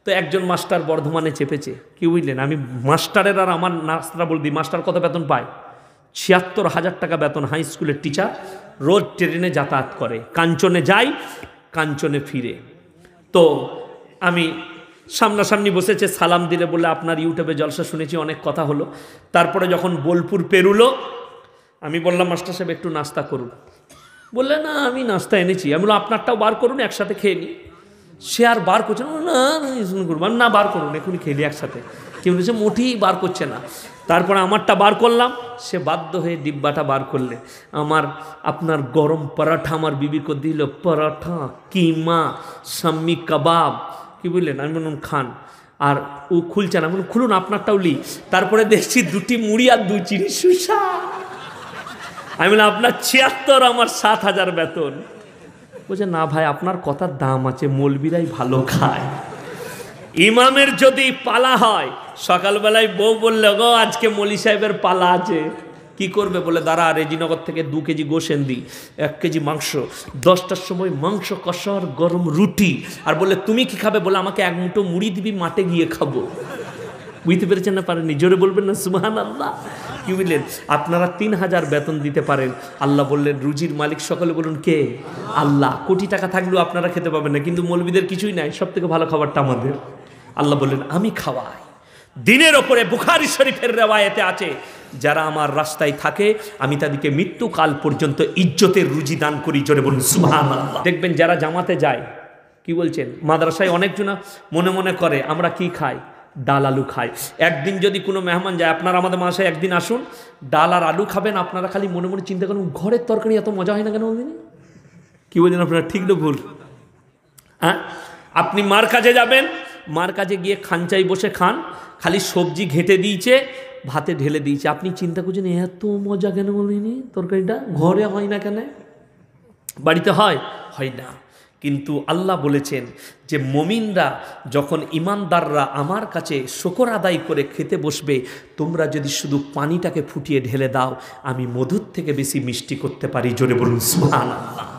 তো একজন মাস্টার বর্ধমানে চেপেছে। কি বুঝলেন? আমি মাস্টারের আর আমার নাস্তাটা বল মাস্টার কত বেতন পায়? ছিয়াত্তর হাজার টাকা বেতন, হাই স্কুলের টিচার রোজ ট্রেনে যাতায়াত করে। কাঞ্চনে যাই, কাঞ্চনে ফিরে। তো আমি সামনাসামনি বসেছে, সালাম দিলে বলে আপনার ইউটিউবে জলসা শুনেছি, অনেক কথা হলো। তারপরে যখন বোলপুর পেরুলো, আমি বললাম, মাস্টার সাহেব, একটু নাস্তা করুন। বললে, না, আমি নাস্তা এনেছি। আমি বললাম, আপনারটাও বার করুন, একসাথে খেয়ে নিই। সে আর বার করছে না না করব না বার করুন এখনই খেলি একসাথে। কেউ বলেছে মোটেই বার করছে না। তারপরে আমারটা বার করলাম সে বাধ্য হয়ে ডিব্বাটা বার করলে। আমার আপনার গরম পরাঠা আমার বিবিকে দিল পরাঠা কিমা সাম্মি কাবাব। কি বুঝলেন? আমি বললাম খান। আর ও খুলছে না। বললাম, খুলুন আপনারটাও লি। তারপরে দেখছি দুটি মুড়ি আর দুই চিনি সুসা আমি বললাম আপনার ছিয়াত্তর আমার সাত হাজার বেতন। বলছে না ভাই, আপনার কথার দাম আছে মলবিরাই ভালো খায়। ইমামের যদি পালা হয়, সকালবেলায় বউ বললে গো আজকে মলি সাহেবের পালা আছে। কি করবে বলে, দাঁড়া, রেজিনগর থেকে দু কেজি গোসেন দিই এক কেজি মাংস। দশটার সময় মাংস, কষার গরম রুটি। আর বলে তুমি কি খাবে? বলে, আমাকে এক মুঠো মুড়ি দিবি, মাঠে গিয়ে খাব। বুঝতে পেরেছেন না পারেননি? জোরে বলবেন না সুমাহান আল্লাহ কি বুঝলেন আপনারা তিন হাজার বেতন দিতে পারেন। আল্লাহ বললেন, রুজির মালিক সকলে বলুন, কে? আল্লাহ। কোটি টাকা থাকলেও আপনারা খেতে পাবেন না, কিন্তু মৌলবীদের কিছুই নাই। সব থেকে ভালো খাবারটা আমাদের। আল্লাহ বললেন, আমি খাওয়াই। দিনের ওপরে বুখারি শরীফের রেওয়ায়েতে আছে, যারা আমার রাস্তায় থাকে, আমি তাদেরকে মৃত্যুকাল পর্যন্ত ইজ্জতের রুজি দান করি, জোরে বলুন সুবহান দেখবেন যারা জামাতে যায়, কি বলছেন? মাদ্রাসায় অনেকজনা মনে মনে করে, আমরা কি খাই? ডাল আলু খায়। একদিন যদি কোনো মেহমান যায় আপনারা আমাদের মাসে একদিন আসুন ডাল আর আলু খাবেন আপনারা খালি মনে মনে চিন্তা করুন ঘরের তরকারি এত মজা হয় না কেন বলবেন কি বলছেন আপনারা? ঠিক না ভুল। হ্যাঁ? আপনি মার কাজে যাবেন মার কাজে গিয়ে খাঞ্চাই বসে খান খালি সবজি ঘেটে দিয়েছে ভাতে ঢেলে দিয়েছে। আপনি চিন্তা করছেন এত মজা কেন বলিনি তরকারিটা ঘরে হয় না কেন? বাড়িতে হয়? হয় না। কিন্তু আল্লাহ বলেছেন যে মমিনরা যখন ইমানদাররা আমার কাছে শকর আদায় করে খেতে বসবে, তোমরা যদি শুধু পানিটাকে ফুটিয়ে ঢেলে দাও, আমি মধুর থেকে বেশি মিষ্টি করতে পারি। জোরে বলুন সুহান আল্লাহ